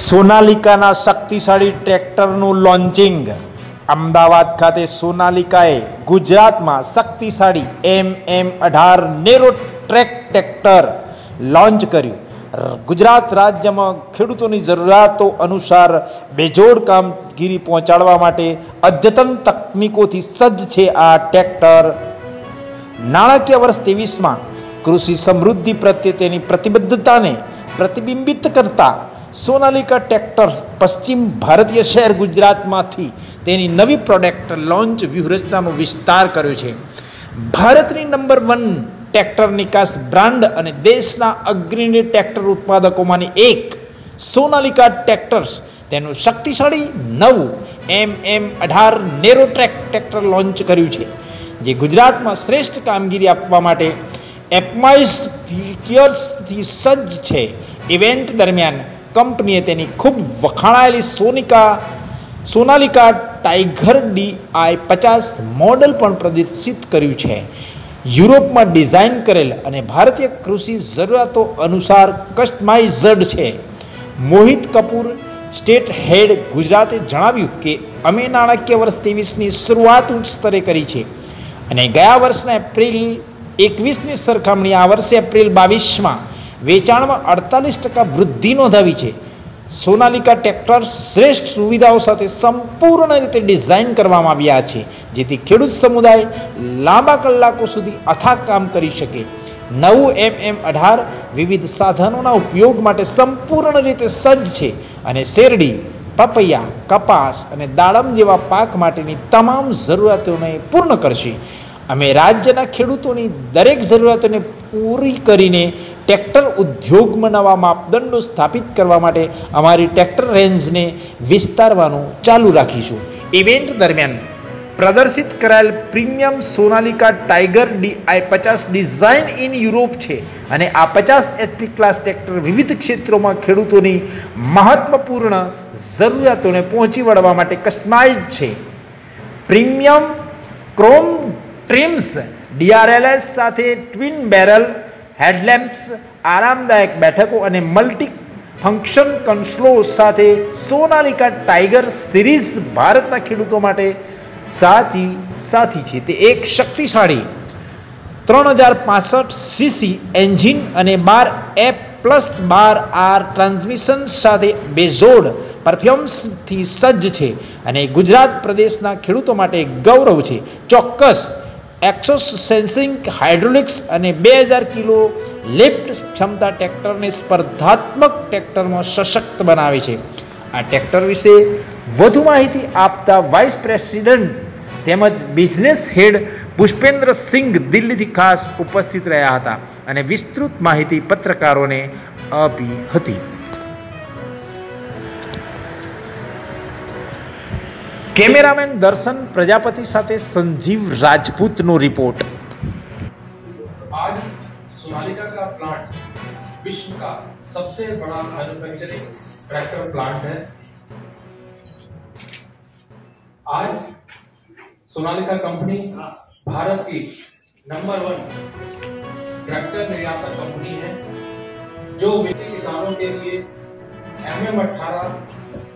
સોનાલિકાના શક્તિશાળી ટ્રેક્ટરનું લોન્ચિંગ અમદાવાદ ખાતે સોનાલિકાએ ગુજરાતમાં શક્તિશાળી એમ એમ અઢાર નેરો ટ્રેક ટ્રેક્ટર લોન્ચ કર્યું ર- ગુજરાત રાજ્યમાં ખેડૂતોની જરૂરિયાતો અનુસાર બેજોડ કામગીરી પહોંચાડવા માટે અદ્યતન તકનીકોથી સજ્જ છે આ ટ્રેક્ટર નાણાકીય વર્ષ ત્રેવીસમાં કૃષિ સમૃદ્ધિ પ્રત્યે તેની પ્રતિબદ્ધતાને પ્રતિબિંબિત કરતા સોનાલિકા ટ્રેક્ટર પશ્ચિમ ભારતીય શહેર ગુજરાતમાંથી તેની નવી પ્રોડક્ટ લોન્ચ વ્યૂહરચનાનો વિસ્તાર કર્યો છે. ભારતની નંબર વન ટ્રેક્ટર નિકાસ બ્રાન્ડ અને દેશના અગ્રણી ટ્રેક્ટર ઉત્પાદકોમાંની એક સોનાલિકા ટ્રેક્ટર્સ. તેનું શક્તિશાળી નવું એમ એમ અઢાર નેરો ટ્રેક ટ્રેક્ટર લોન્ચ કર્યું છે, જે ગુજરાતમાં શ્રેષ્ઠ કામગીરી આપવા માટે એપમાઇઝ ફીચર્સથી સજ્જ છે. ઇવેન્ટ દરમિયાન કંપનીએ તેની ખૂબ વખાણાયેલી સોનિકા, સોનાલિકા ટાઈગર ડી આઈ પચાસ મોડલ પણ પ્રદર્શિત કર્યું છે. યુરોપમાં ડિઝાઇન કરેલ અને ભારતીય કૃષિ જરૂરિયાતો અનુસાર કસ્ટમાઇઝડ છે. મોહિત કપૂર, સ્ટેટ હેડ ગુજરાતે જણાવ્યું કે, અમે નાણાકીય વર્ષ ત્રેવીસની શરૂઆત ઉચ્ચ સ્તરે કરી છે અને ગયા વર્ષના એપ્રિલ એકવીસની સરખામણી આ વર્ષે એપ્રિલ બાવીસમાં વેચાણમાં અડતાલીસ ટકા વૃદ્ધિ નોંધાવી છે. સોનાલિકા ટ્રેક્ટર શ્રેષ્ઠ સુવિધાઓ સાથે સંપૂર્ણ રીતે ડિઝાઇન કરવામાં આવ્યા છે, જેથી ખેડૂત સમુદાય લાંબા કલાકો સુધી અથાક કામ કરી શકે. નવું એમ એમ અઢાર વિવિધ સાધનોના ઉપયોગ માટે સંપૂર્ણ રીતે સજ્જ છે અને શેરડી, પપૈયા, કપાસ અને દાડમ જેવા પાક માટેની તમામ જરૂરિયાતોને પૂર્ણ કરશે. અમે રાજ્યના ખેડૂતોની દરેક જરૂરિયાતોને પૂરી કરીને ટ્રેક્ટર ઉદ્યોગમાં નવા માપદંડો સ્થાપિત કરવા માટે અમારી ટ્રેક્ટર રેન્જને વિસ્તારવાનું ચાલુ રાખીશું. ઇવેન્ટ દરમિયાન પ્રદર્શિત કરાયેલ પ્રીમિયમ સોનાલિકા ટાઈગર ડીઆઈ પચાસ ડિઝાઇન ઇન યુરોપ છે અને આ પચાસ એચપી ક્લાસ ટ્રેક્ટર વિવિધ ક્ષેત્રોમાં ખેડૂતોની મહત્વપૂર્ણ જરૂરિયાતોને પહોંચી વળવા માટે કસ્ટમાઇઝ છે. પ્રીમિયમ ક્રોમ ટ્રીમ્સ ડીઆરએલએસ સાથે ટ્વિન બેરલ હેડલેમ્પ્સ આરામદાયક બેઠકો અને મલ્ટી ફંક્શન કન્સલો સાથે સોનાલિકા ટાઈગર સિરીઝ ભારતના ખેડૂતો માટે સાચી સાથી છે તે એક શક્તિશાળી ત્રણ હજાર પાસઠ સીસી એન્જિન અને બાર એપ પ્લસ બાર આર ટ્રાન્સમિશન સાથે બેઝોડ પરફ્યુમ્સથી સજ્જ છે અને ગુજરાત પ્રદેશના ખેડૂતો માટે ગૌરવ છે ચોક્કસ એક્સોસ સેન્સિંગ, હાઇડ્રોલિક્સ અને બે હજાર કિલો લિફ્ટ ક્ષમતા ટ્રેક્ટરને સ્પર્ધાત્મક ટ્રેક્ટરમાં સશક્ત બનાવે છે. આ ટ્રેક્ટર વિશે વધુ માહિતી આપતા વાઇસ પ્રેસિડેન્ટ તેમજ બિઝનેસ હેડ પુષ્પેન્દ્ર સિંઘ દિલ્હીથી ખાસ ઉપસ્થિત રહ્યા હતા અને વિસ્તૃત માહિતી પત્રકારોને આપી હતી. કેમેરામેન દર્શન પ્રજાપતિ સાથે સંજીવ રાજપૂતનો રિપોર્ટ आज सोनालिका का प्लांट विश्व का सबसे बड़ा मैन्युफैक्चरिंग ट्रैक्टर प्लांट है आज सोनालिका कंपनी भारत की नंबर वन ट्रैक्टर निर्यातक कंपनी है जो वित्तीय किसानों के लिए एम एम अठारह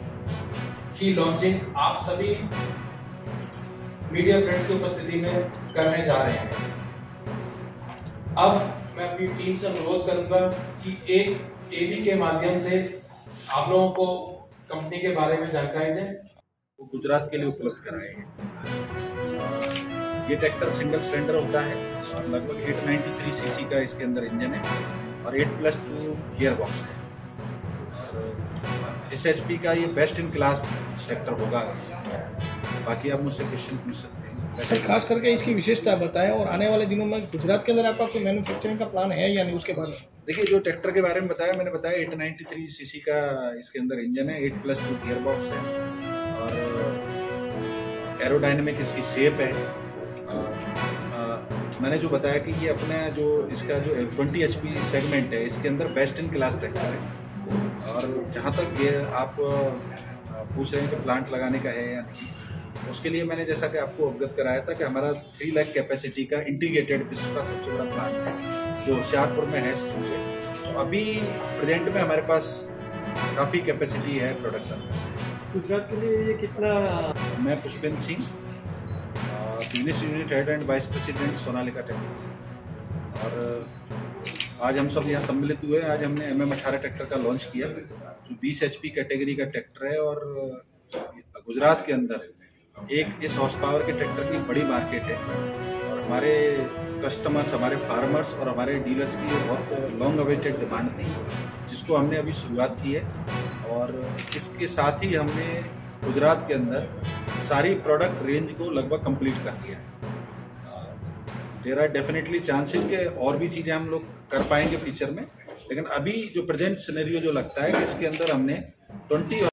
की लॉन्चिंग आप सभी मीडिया फ्रेंड्स की उपस्थिति में करने जा रहे हैं। अब मैं अपनी टीम से अनुरोध करूँगा कि एक एवी के माध्यम से आप लोगों को कंपनी के बारे में जानकारी दें। वो गुजरात के लिए उपलब्ध कराए हैं। ये ट्रैक्टर सिंगल सिलेंडर होता है और लगभग 893 सीसी का इसके अंदर इंजन है और 8 प्लस टू गियर बॉक्स है। एस का ये बेस्ट इन क्लास ट्रैक्टर होगा। बाकी आप मुझसे क्वेश्चन पूछ सकते सर हैं खास करके इसकी विशेषता बताएँ और आने वाले दिनों में गुजरात के अंदर आपका कोई मैन्युफैक्चरिंग का प्लान है या नहीं उसके बारे में? देखिए जो ट्रैक्टर के बारे में बताया मैंने बताया 893 सीसी का इसके अंदर इंजन है 8 प्लस टू गियर बॉक्स है। और एरोडायनेमिक इसकी शेप है। अ, अ, मैंने जो बताया कि ये अपने जो इसका जो ट्वेंटी एच सेगमेंट है इसके अंदर बेस्ट इन क्लास ट्रैक्टर है। और जहाँ तक ये आप पूछ रहे हैं कि प्लांट लगाने का है या नहीं उसके लिए मैंने जैसा कि आपको अवगत कराया था कि हमारा थ्री लाख कैपेसिटी का इंटीग्रेटेड का सबसे बड़ा प्लांट है जो होशियारपुर में है तो अभी प्रेजेंट में हमारे पास काफ़ी कैपेसिटी है प्रोडक्शन गुजरात के लिए ये कितना मैं Pushpendra Singh business unit head and vice president Sonalika techniques और आज हम सब यहाँ सम्मिलित हुए आज हमने एम एम अठारह ट्रैक्टर का लॉन्च किया। जो बीस एच कैटेगरी का ट्रैक्टर है और गुजरात के अंदर एक इस हॉर्स पावर के ट्रैक्टर की बड़ी मार्केट है। हमारे कस्टमर्स हमारे फार्मर्स और हमारे डीलर्स की बहुत लॉन्ग अवेटेड डिमांड थी, जिसको हमने अभी शुरुआत की है। और इसके साथ ही हमने गुजरात के अंदर सारी प्रोडक्ट रेंज को लगभग कंप्लीट कर दिया है। देर आर डेफिनेटली चांसेस के और भी चीज़ें हम लोग कर पाएँगे फ्यूचर में। लेकिन अभी जो प्रेजेंट सिनेरियो जो लगता है कि इसके अंदर हमने ट्वेंटी